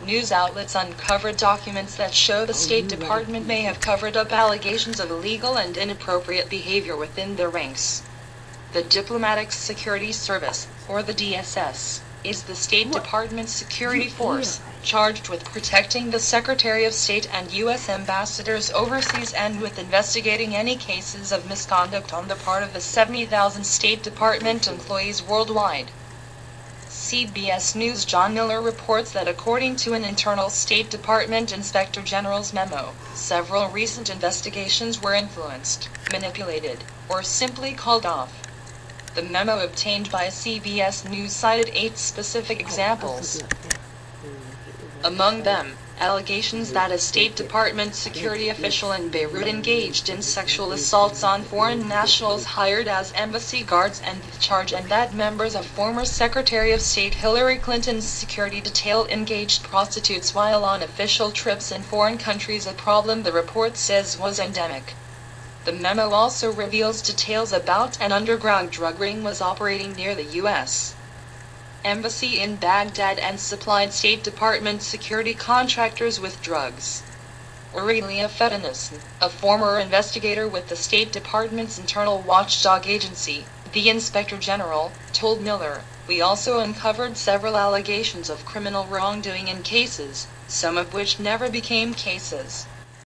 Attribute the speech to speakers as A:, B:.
A: news outlets uncovered documents that show the State Department may have covered up allegations of illegal and inappropriate behavior within their ranks. The Diplomatic Security Service, or the DSS, is the State Department's security force, charged with protecting the Secretary of State and U.S. ambassadors overseas and with investigating any cases of misconduct on the part of the 70,000 State Department employees worldwide. CBS News John Miller reports that according to an internal State Department Inspector General's memo, several recent investigations were influenced, manipulated, or simply called off. The memo obtained by CBS News cited eight specific oh, examples. Among them, allegations that a State Department security official in Beirut engaged in sexual assaults on foreign nationals hired as embassy guards and the charge and that members of former Secretary of State Hillary Clinton's security detail engaged prostitutes while on official trips in foreign countries a problem the report says was endemic. The memo also reveals details about an underground drug ring was operating near the U.S. Embassy in Baghdad and supplied State Department security contractors with drugs. Aurelia Fedenisn, a former investigator with the State Department's internal watchdog agency, the Inspector General, told Miller, We also uncovered several allegations of criminal wrongdoing in cases, some of which never became cases.